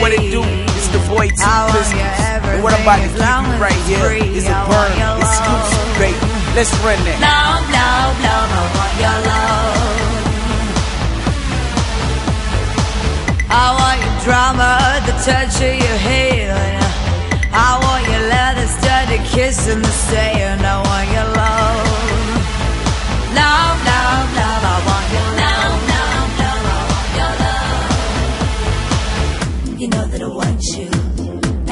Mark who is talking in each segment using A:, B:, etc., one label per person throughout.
A: what it do? It's the boy T Christmas. And what I'm about to
B: everything
A: give
B: as long
A: you right
B: it's
A: here is a burn
B: your love.
A: baby. Let's run that.
B: Love, love, love, I want your love. Of your hand. I want your leather studded kiss in the sand. Oh, I want your love. Love, love, I want your love, love, love, I want your love. You know that I want you,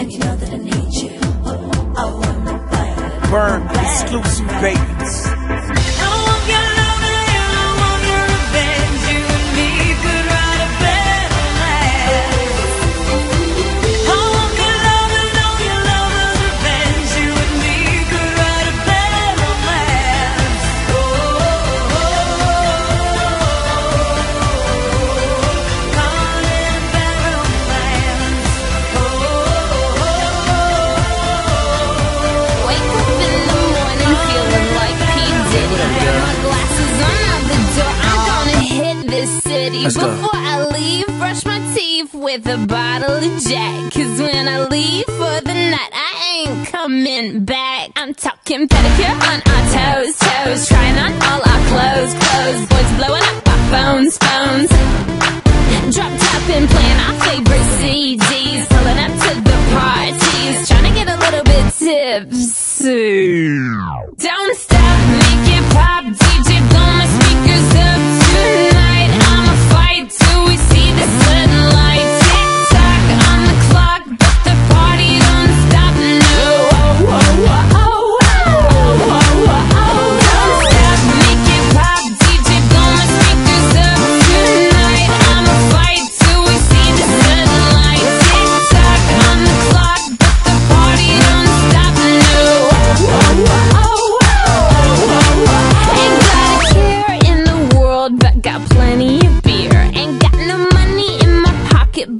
B: and you know that I need you. I want my body.
A: Burn exclusive, babies.
C: City.
A: Let's go.
C: Before I leave, brush my teeth with a bottle of Jack. Cause when I leave for the night, I ain't coming back. I'm talking pedicure on our toes, toes. Trying on all our clothes, clothes. Boys blowing up our phones, phones. Drop top and playing our favorite CDs. Pulling up to the parties. Trying to get a little bit tipsy. Don't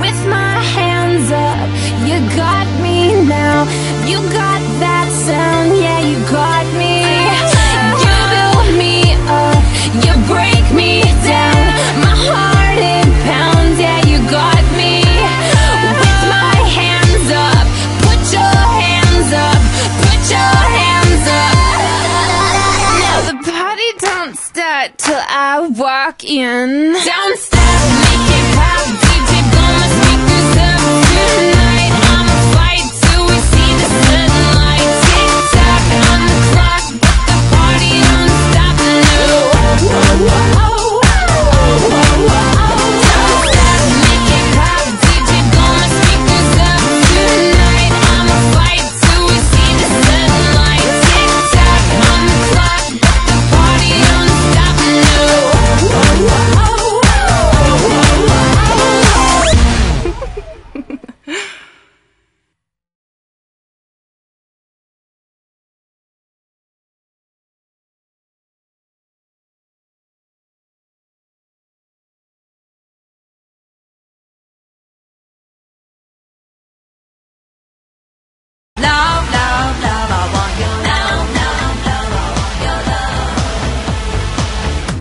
C: With my hands up. You got me now, you got that sound, yeah, you got me. You build me up, you break me down. My heart it pounds, yeah, you got me with my hands up. Put your hands up, put your hands up. Now the party don't start till I walk in.